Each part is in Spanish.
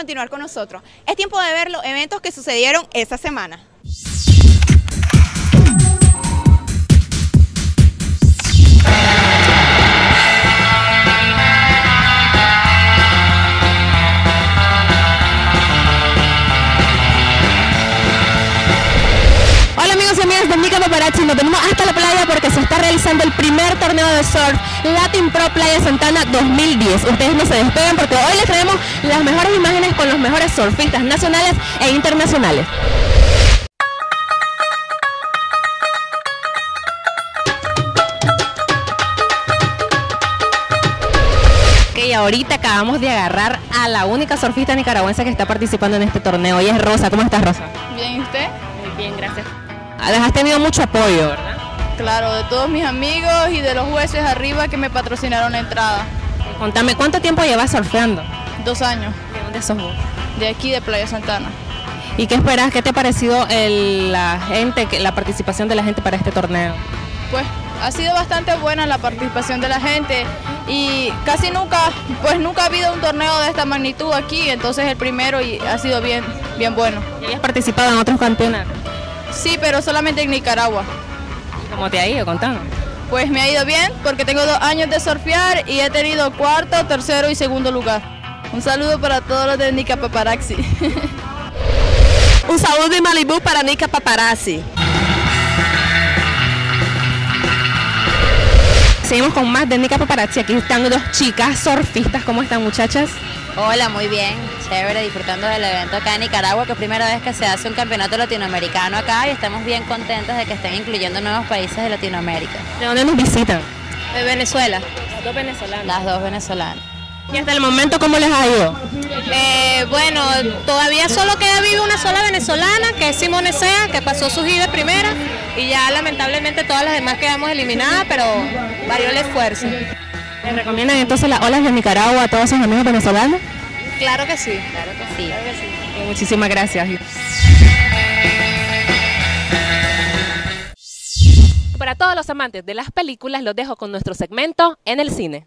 continuar con nosotros. Es tiempo de ver los eventos que sucedieron esta semana. Hola amigos y amigas de Nica Paparazzi, nos venimos hasta la playa porque se está realizando el primer torneo de surf Latin Pro Playa Santana 2010. Ustedes no se despeguen porque hoy les traemos las mejores imágenes con los mejores surfistas nacionales e internacionales. Ok, ahorita acabamos de agarrar a la única surfista nicaragüense que está participando en este torneo. Ella es Rosa. ¿Cómo estás, Rosa? Bien, ¿y usted? Muy bien, gracias. Has tenido mucho apoyo, ¿verdad? Claro, de todos mis amigos y de los jueces arriba que me patrocinaron la entrada. Contame, ¿cuánto tiempo llevas surfeando? Dos años, ¿De dónde sos vos? de aquí de Playa Santana. ¿Y qué esperas? ¿Qué te ha parecido el- la gente, la participación de la gente para este torneo? Pues ha sido bastante buena la participación de la gente y casi nunca, pues nunca ha habido un torneo de esta magnitud aquí, entonces el primero y ha sido bien, bien bueno. ¿Ya habías participado en otros campeonatos? Sí, pero solamente en Nicaragua. ¿Cómo te ha ido? Contame. Pues me ha ido bien porque tengo dos años de surfear y he tenido cuarto, tercero y segundo lugar. Un saludo para todos los de Nica Paparazzi. Un saludo de Malibu para Nica Paparazzi. Seguimos con más de Nica Paparazzi. Aquí están dos chicas surfistas. ¿Cómo están, muchachas? Hola, muy bien, chévere, disfrutando del evento acá en Nicaragua, que es primera vez que se hace un campeonato latinoamericano acá y estamos bien contentos de que estén incluyendo nuevos países de Latinoamérica. ¿De dónde nos visitan? De Venezuela, Las dos venezolanas. las dos venezolanas. ¿Y hasta el momento cómo les ha ido? Eh, bueno, todavía solo queda viva una sola venezolana, que es Simone Sea, que pasó su gira primera, y ya lamentablemente todas las demás quedamos eliminadas, pero valió el esfuerzo. ¿Les recomiendan entonces las olas de Nicaragua a todos sus amigos venezolanos? Claro que sí. Claro que sí. Eh, Muchísimas gracias. Para todos los amantes de las películas, los dejo con nuestro segmento en el cine.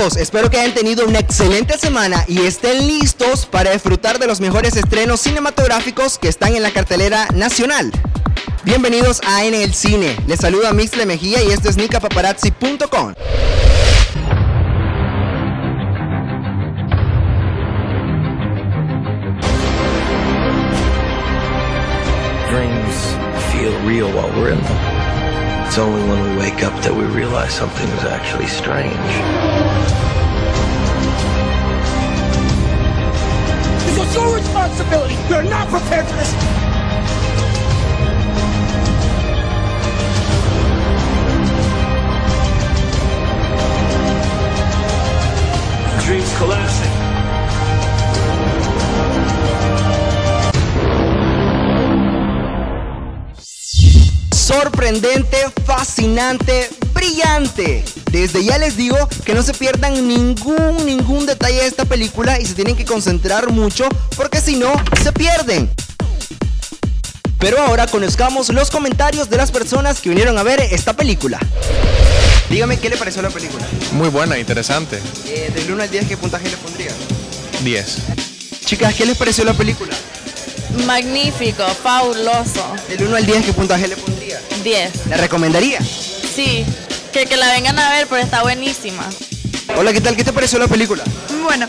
Espero que hayan tenido una excelente semana y estén listos para disfrutar de los mejores estrenos cinematográficos que están en la cartelera nacional. Bienvenidos a En el Cine. Les saluda Mixle Mejía y esto es nicapaparazzi.com. Dreams feel real while we're in them. It's only when we wake up that we realize something is actually strange. This was your responsibility. You're not prepared for this. Sorprendente, fascinante, brillante. Desde ya les digo que no se pierdan ningún, ningún detalle de esta película y se tienen que concentrar mucho porque si no, se pierden. Pero ahora conozcamos los comentarios de las personas que vinieron a ver esta película. Dígame qué le pareció la película. Muy buena, interesante. Eh, del 1 al 10, ¿qué puntaje le pondría? 10. Chicas, ¿qué les pareció la película? Magnífico, fabuloso. Del 1 al 10, ¿qué puntaje le pondría? 10. ¿La recomendaría? Sí, que, que la vengan a ver, pero está buenísima. Hola, ¿qué tal? ¿Qué te pareció la película? Muy buena.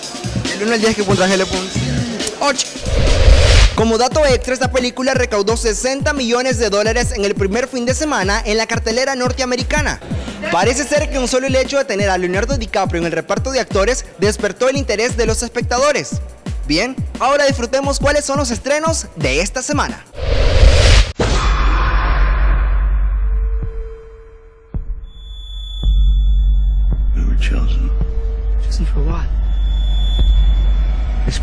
Del 1 al 10, ¿qué puntaje le pondría? 8. Como dato extra, esta película recaudó 60 millones de dólares en el primer fin de semana en la cartelera norteamericana. Parece ser que un solo el hecho de tener a Leonardo DiCaprio en el reparto de actores despertó el interés de los espectadores. Bien, ahora disfrutemos cuáles son los estrenos de esta semana.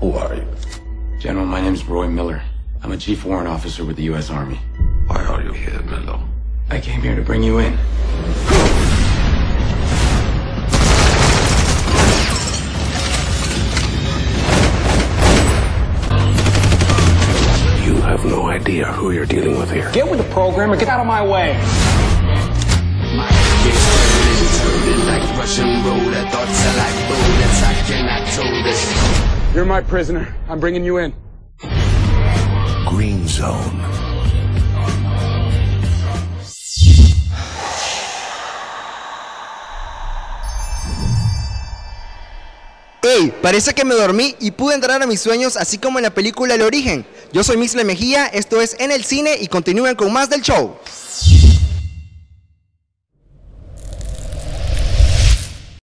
Who are you? General, my name is Roy Miller. I'm a chief warrant officer with the U.S. Army. Why are you here, Milo? I came here to bring you in. Idea who you're dealing with here. Get with the program and get out of my way. You're my prisoner. I'm bringing you in. Green Zone. Hey, parece que me dormí y pude entrar a mis sueños así como en la película El Origen. Yo soy Misle Mejía, esto es En el Cine y continúen con más del show.